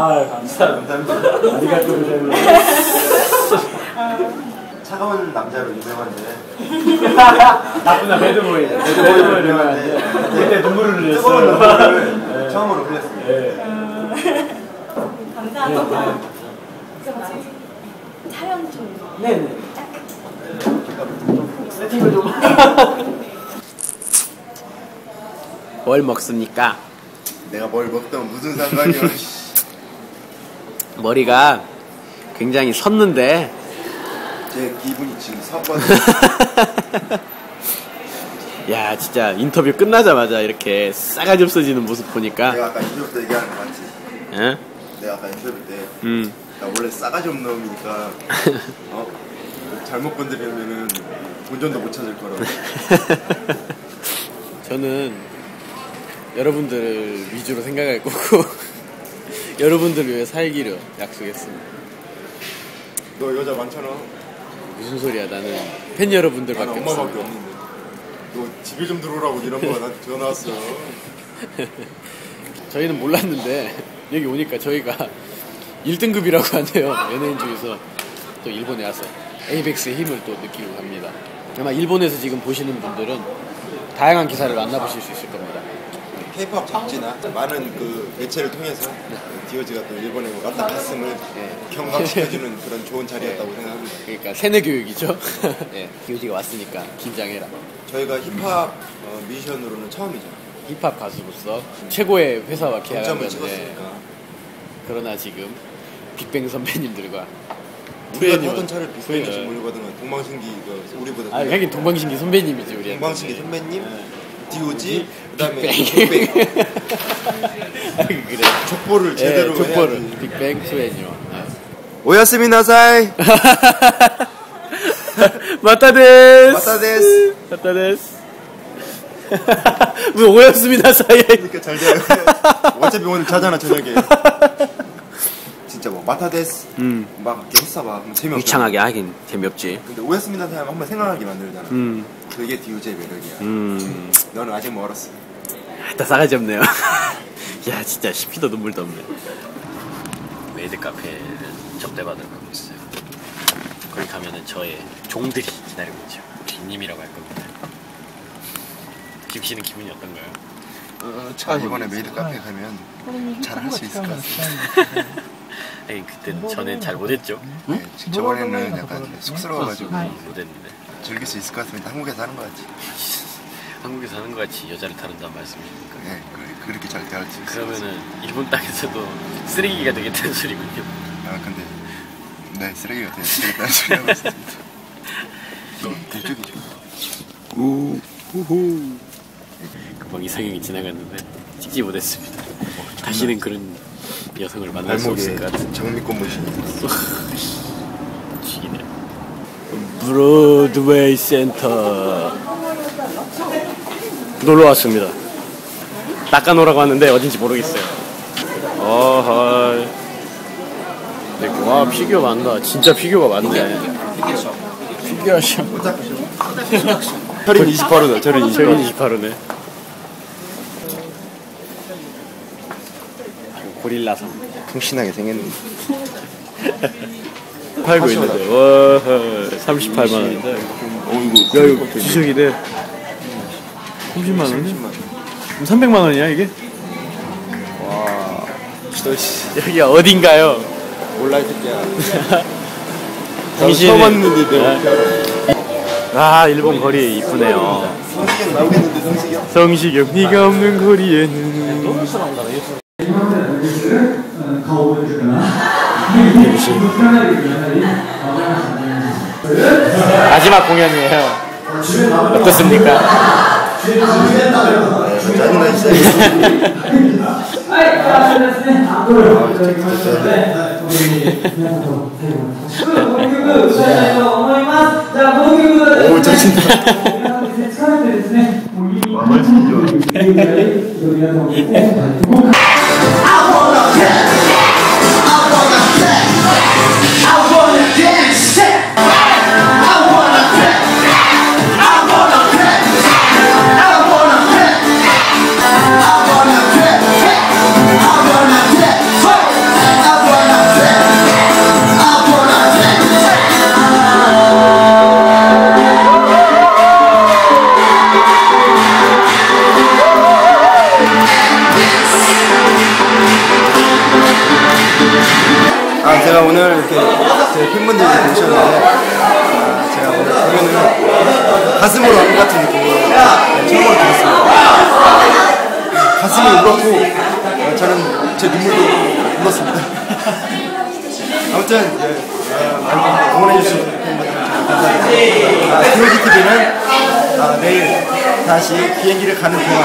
아, 감사합니다. 아리가또 고자이마스. 차가운 남자로 유명한데 나쁜 나 배드보이. 배드보이로 유명한데 그때 눈물을 흘렸어요. 눈물을 네. 처음으로 흘렸습니다. 네. 감사합니다. 그럼 촬영 좀. 네네. 세팅을 좀. 뭘 먹습니까? 내가 뭘 먹던 무슨 상관이야. 머리가 굉장히 섰는데 제 기분이 지금 섰거든. 야 진짜 인터뷰 끝나자마자 이렇게 싸가지 없어지는 모습 보니까 내가 아까 인터뷰 때 얘기하는 거 맞지? 예? 내가 아까 인터뷰 때 음. 나 원래 싸가지 없는 놈이니까 어? 잘못 건드리면은 본전도 못 찾을 거라고. 저는 여러분들을 위주로 생각할 거고 여러분들을 위해 살기로 약속했습니다 너 여자 많잖아. 무슨 소리야 나는 팬 여러분들밖에 없어 엄마밖에 없는데. 너 집에 좀 들어오라고 이런 거가 나한테 전화 왔어. 저희는 몰랐는데 여기 오니까 저희가 1등급이라고 하네요 연예인 중에서 또 일본에 와서 에이벡스의 힘을 또 느끼고 갑니다 아마 일본에서 지금 보시는 분들은 다양한 기사를 만나보실 수 있을 겁니다 K-pop 잡지나 많은 그 매체를 통해서 디오지가 또 일본에 왔다 갔음을 예. 경각시켜주는 그런 좋은 자리였다고 생각합니다. 그러니까 세뇌 교육이죠 예, 교지가 왔으니까 긴장해라 저희가 힙합 어, 뮤지션으로는 처음이죠. 힙합 가수로서 최고의 회사와 계약하면 찍었으니까. 그러나 지금 빅뱅 선배님들과 우리가 타던 차를 후배- 몰려가더만 동방신기 그 우리보다 아 하긴 동방신기 선배님이지 우리 동방신기 선배님, 네. 디오지, 그다음에 빅뱅 아, 그래 족보를 제대로 예, 족보를. 빅뱅 네. 오야스미나사이 마타데스 마타데스. 마타데스 무슨 오였습니다 사이에 이렇게 잘 돼요. 어차피 오늘 자잖아 저녁에. 진짜 뭐 마타데스 음 막 이렇게 했어 봐. 그럼 재미없어. 유창하게 하긴 재미없지 근데 오야스미나사이 하면 한번 생각하게 만들잖아. 음 그게 디오지의 매력이야. 음. 너는 아직 멀었어. 다 싸가지 없네요. 야, 진짜 시피도 눈물도 없네. 메이드 카페를 접대받으러 가고 있어요. 거기 가면은 저의 종들이 기다리고 있죠. 뒷님이라고 할 겁니다. 김 씨는 기분이 어떤가요? 어, 차 이번에 메이드 카페 가면 잘 할 수 있을 것 같아. 아니, 그때는 전엔 잘 못했죠. 네, 저번에는 약간 쑥스러워가지고 못했는데. 즐길 수 있을 것 같습니다. 한국에서 하는 거 같지. 한국에서 하는 것 같이 여자를 다룬다는 말씀이십니까? 네, 그- 그렇게 잘 대할 수 있을 것. 그러면은 일본 땅에서도 쓰레기가 되겠다는 소리군요. 아 근데 네 쓰레기가 되게 쓰레기다는 소리 하고 있습니다. 대쪽이죠. 금방 이상형이 지나갔는데 찍지 못했습니다. 다시는 그런 여성을 만날 수 없을 것 같은 장미꽃 죽이네. 브로드웨이 센터 놀러 왔습니다. 닦아놓으라고 하는데 어딘지 모르겠어요. 어허. 네, 와 피규어 많다. 진짜 피규어가 많네. 피규어 샵. 철인 28호다. 철인 철인 28호네. 고릴라상. 풍신하게 생겼네. 팔고 있는데 와 38만 원인데 어이구. 야 이거 주식이네 30만 원이? 300만 원이야 이게? 와. 너 씨. 여기가 어딘가요? 몰라 이 새끼야. 당신이- 처음 왔는데 알아? 아 일본 거리 이쁘네요 성시경 나오겠는데 성시경? 성시경 네가 없는 거리에는 마지막 공연이에요 어떻습니까? 짜증나 진짜. 오 짜증나. 와 말씀 좋아. 제가 오늘 이렇게 제 팬분들이 오셨는데 아, 제가 오늘 공연을 가슴으로 한 것 같은 느낌으로 네, 처음으로 들었습니다. 네, 가슴이 울었고 아, 저는 제 눈물도 울었습니다. 아무튼 네, 아, 응원해주신 팬분들 감사합니다. 아, 드로기 TV는 아, 내일 다시 비행기를 가는 동안